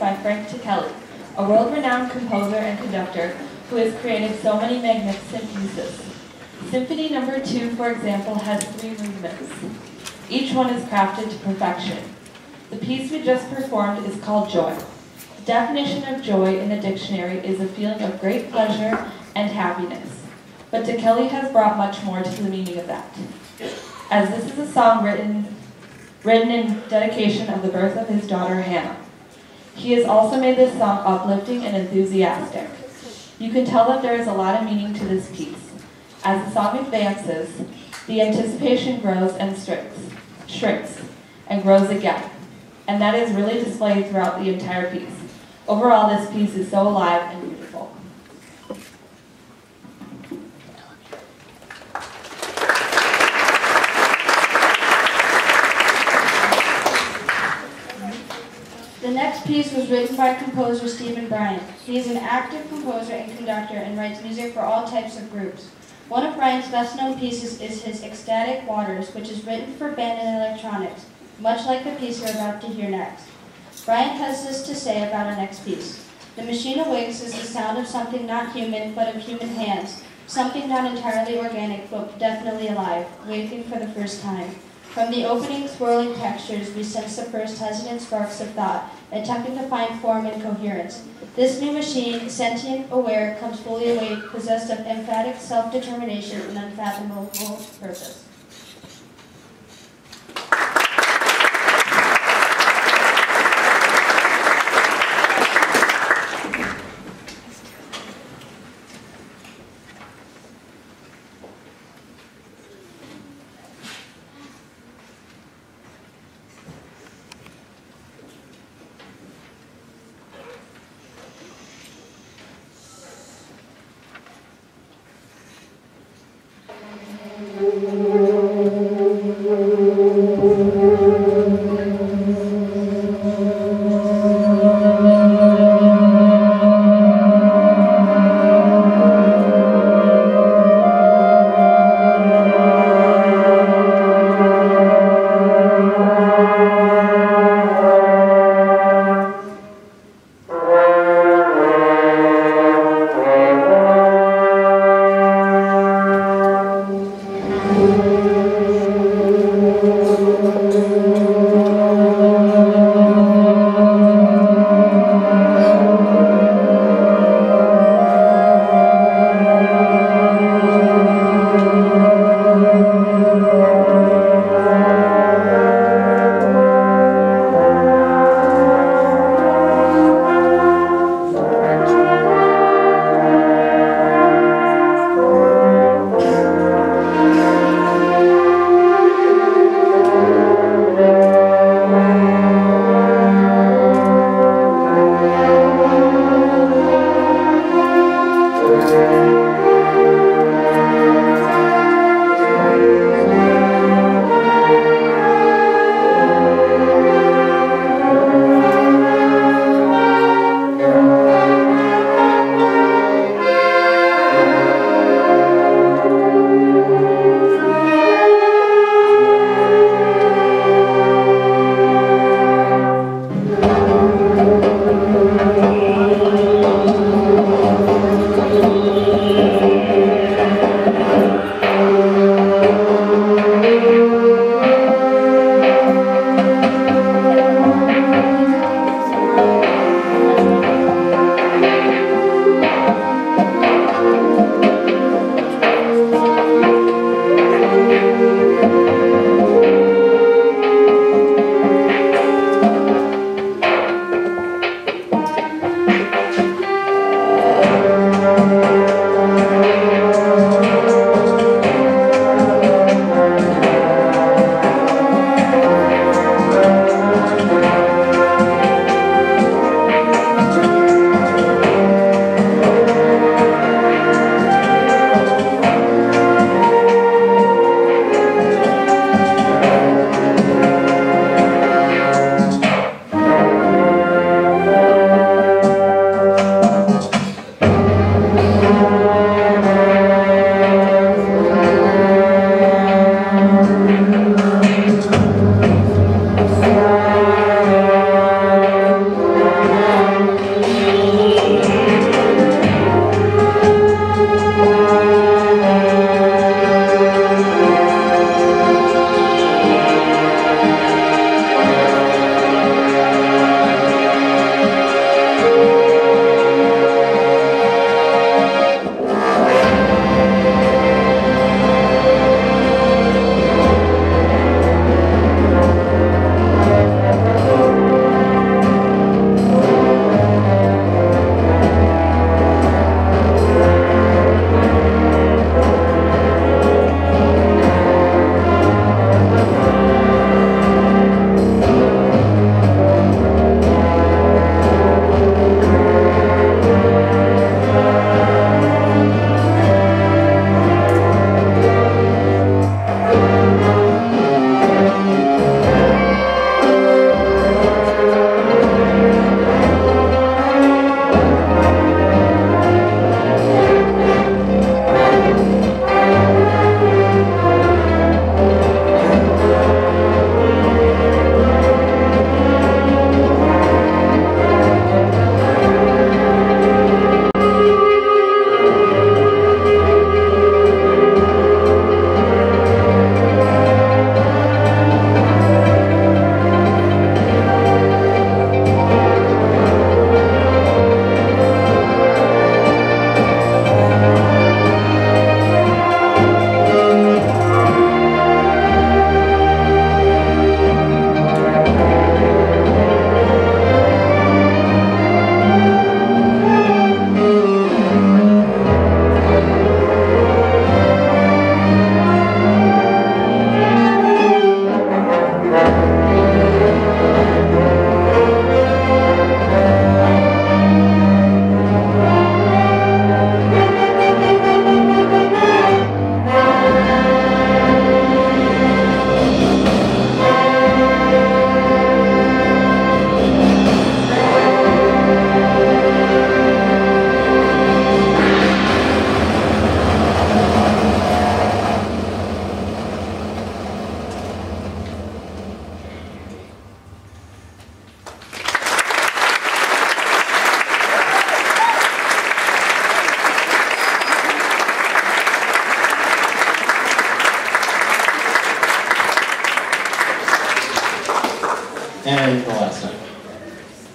by Frank Ticheli, a world-renowned composer and conductor who has created so many magnificent pieces. Symphony number two, for example, has three movements. Each one is crafted to perfection. The piece we just performed is called Joy. The definition of joy in the dictionary is a feeling of great pleasure and happiness. But Ticheli has brought much more to the meaning of that. As this is a song written, written in dedication of the birth of his daughter Hannah. He has also made this song uplifting and enthusiastic. You can tell that there is a lot of meaning to this piece. As the song advances, the anticipation grows and shrinks, shrinks and grows again. And that is really displayed throughout the entire piece. Overall, this piece is so alive and beautiful. The next piece was written by composer Steven Bryant. He is an active composer and conductor and writes music for all types of groups. One of Bryant's best known pieces is his Ecstatic Waters, which is written for band and electronics, much like the piece you're about to hear next. Bryant has this to say about our next piece. The machine awakes is the sound of something not human, but of human hands, something not entirely organic, but definitely alive, waking for the first time. From the opening, swirling textures, we sense the first hesitant sparks of thought, attempting to find form and coherence. This new machine, sentient, aware, comes fully awake, possessed of emphatic self-determination and unfathomable purpose.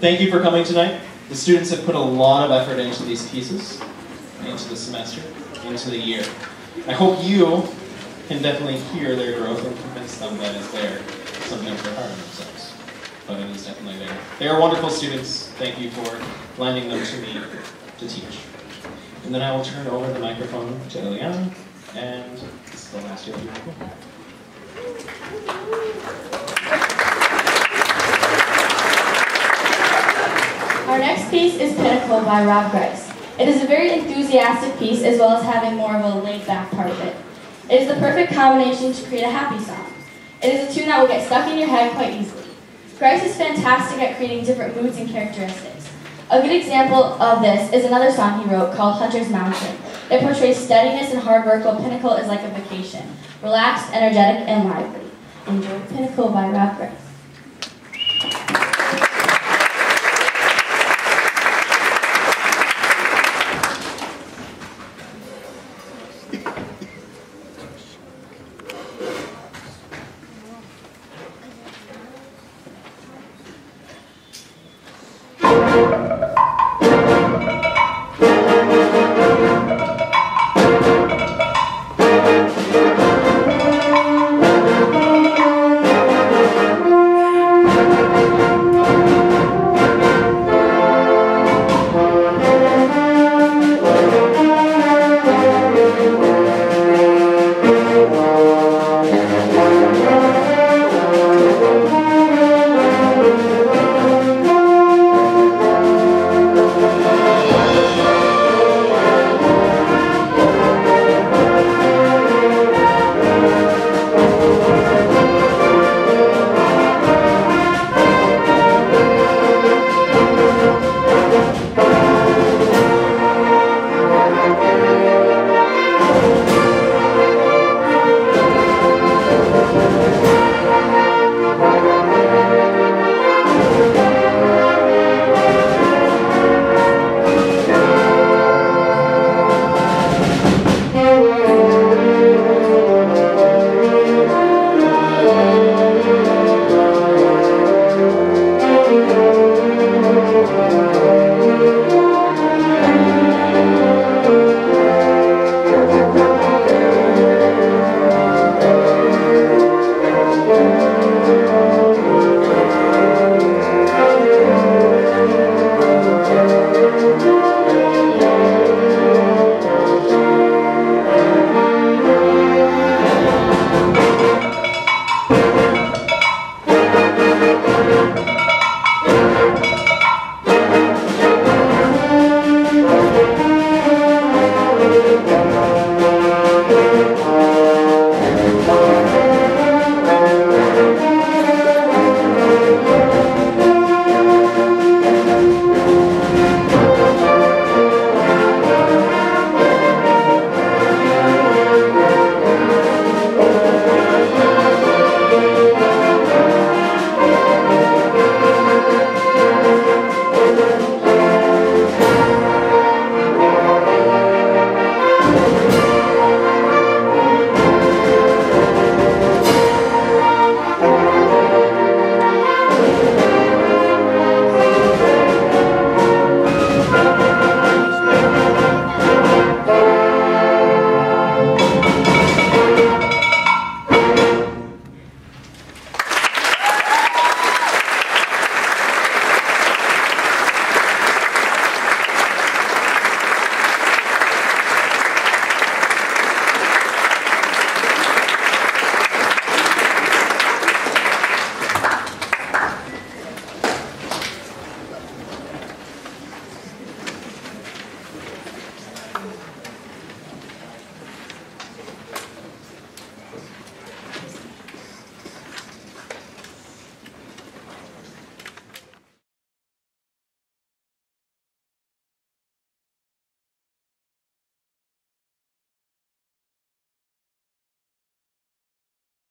Thank you for coming tonight. The students have put a lot of effort into these pieces, into the semester, into the year. I hope you can definitely hear their growth and convince them that it's there. Sometimes they're hard on themselves, but it is definitely there. They are wonderful students. Thank you for lending them to me to teach. And then I will turn over the microphone to Eliana, and this is the last year of your Our next piece is Pinnacle by Rob Grice. It is a very enthusiastic piece as well as having more of a laid-back part of it. It is the perfect combination to create a happy song. It is a tune that will get stuck in your head quite easily. Grice is fantastic at creating different moods and characteristics. A good example of this is another song he wrote called Hunter's Mountain. It portrays steadiness and hard work while Pinnacle is like a vacation, relaxed, energetic, and lively. Enjoy Pinnacle by Rob Grice.